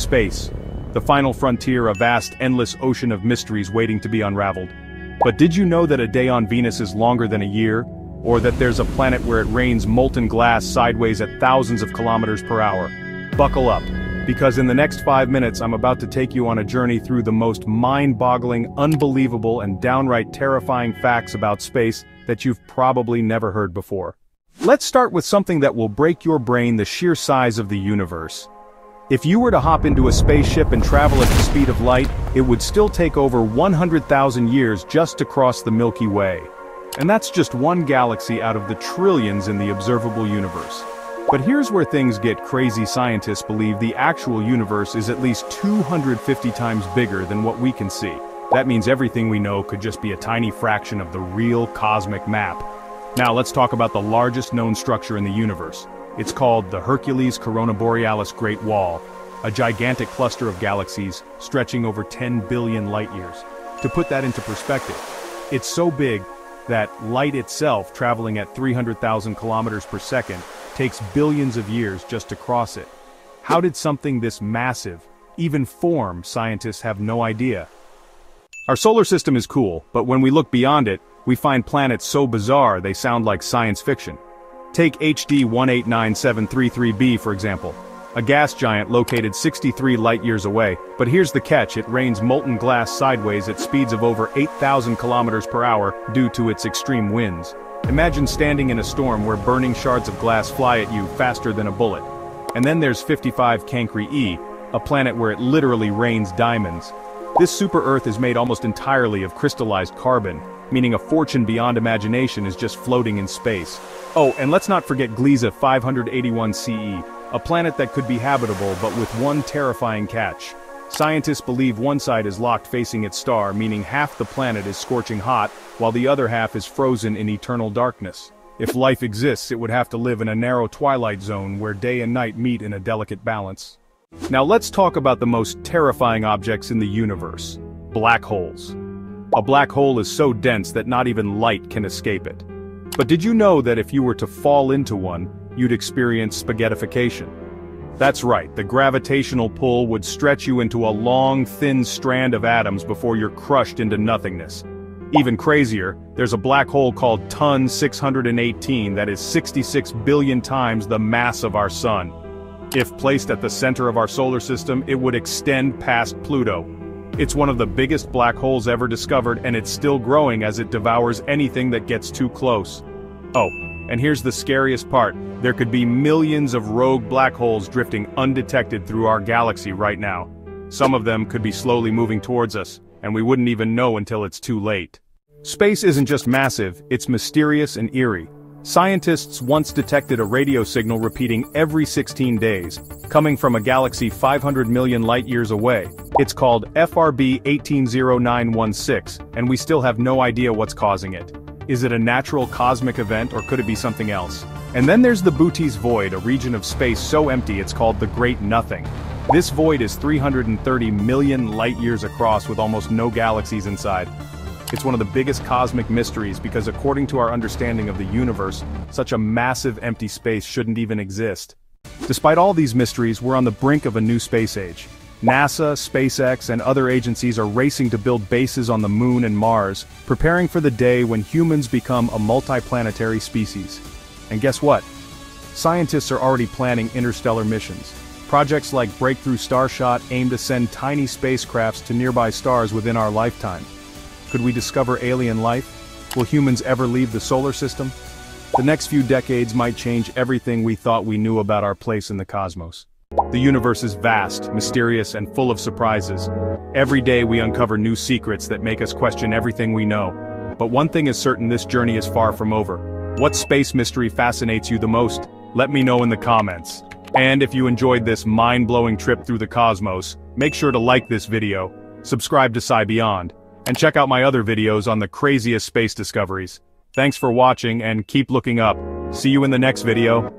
Space. The final frontier a vast, endless ocean of mysteries waiting to be unraveled. But did you know that a day on Venus is longer than a year? Or that there's a planet where it rains molten glass sideways at thousands of kilometers per hour? Buckle up, because in the next five minutes I'm about to take you on a journey through the most mind-boggling, unbelievable and downright terrifying facts about space that you've probably never heard before. Let's start with something that will break your brain the sheer size of the universe. If you were to hop into a spaceship and travel at the speed of light, it would still take over 100,000 years just to cross the Milky Way. And that's just one galaxy out of the trillions in the observable universe. But here's where things get crazy scientists believe the actual universe is at least 250 times bigger than what we can see. That means everything we know could just be a tiny fraction of the real cosmic map. Now let's talk about the largest known structure in the universe, it's called the Hercules Corona Borealis Great Wall, a gigantic cluster of galaxies stretching over 10 billion light-years. To put that into perspective, it's so big that light itself traveling at 300,000 kilometers per second takes billions of years just to cross it. How did something this massive even form, scientists have no idea. Our solar system is cool, but when we look beyond it, we find planets so bizarre they sound like science fiction. Take HD 189733b for example. A gas giant located 63 light-years away, but here's the catch, it rains molten glass sideways at speeds of over 8,000 kilometers per hour due to its extreme winds. Imagine standing in a storm where burning shards of glass fly at you faster than a bullet. And then there's 55 Cancri e, a planet where it literally rains diamonds. This super-Earth is made almost entirely of crystallized carbon, meaning a fortune beyond imagination is just floating in space. Oh, and let's not forget Gliese 581 CE, a planet that could be habitable but with one terrifying catch. Scientists believe one side is locked facing its star meaning half the planet is scorching hot, while the other half is frozen in eternal darkness. If life exists it would have to live in a narrow twilight zone where day and night meet in a delicate balance. Now let's talk about the most terrifying objects in the universe. Black holes. A black hole is so dense that not even light can escape it. But did you know that if you were to fall into one, you'd experience spaghettification? That's right, the gravitational pull would stretch you into a long, thin strand of atoms before you're crushed into nothingness. Even crazier, there's a black hole called TON 618 that is 66 billion times the mass of our sun. If placed at the center of our solar system, it would extend past Pluto. It's one of the biggest black holes ever discovered and it's still growing as it devours anything that gets too close. Oh, and here's the scariest part, there could be millions of rogue black holes drifting undetected through our galaxy right now. Some of them could be slowly moving towards us, and we wouldn't even know until it's too late. Space isn't just massive, it's mysterious and eerie. Scientists once detected a radio signal repeating every 16 days, coming from a galaxy 500 million light-years away. It's called FRB 180916, and we still have no idea what's causing it. Is it a natural cosmic event or could it be something else? And then there's the Bootes Void, a region of space so empty it's called the Great Nothing. This void is 330 million light-years across with almost no galaxies inside. It's one of the biggest cosmic mysteries because according to our understanding of the universe, such a massive empty space shouldn't even exist. Despite all these mysteries, we're on the brink of a new space age. NASA, SpaceX, and other agencies are racing to build bases on the Moon and Mars, preparing for the day when humans become a multiplanetary species. And guess what? Scientists are already planning interstellar missions. Projects like Breakthrough Starshot aim to send tiny spacecrafts to nearby stars within our lifetime. Could we discover alien life? Will humans ever leave the solar system? The next few decades might change everything we thought we knew about our place in the cosmos. The universe is vast, mysterious, and full of surprises. Every day we uncover new secrets that make us question everything we know. But one thing is certain this journey is far from over. What space mystery fascinates you the most? Let me know in the comments. And if you enjoyed this mind-blowing trip through the cosmos, make sure to like this video, subscribe to Sci Beyond, and check out my other videos on the craziest space discoveries. Thanks for watching and keep looking up. See you in the next video.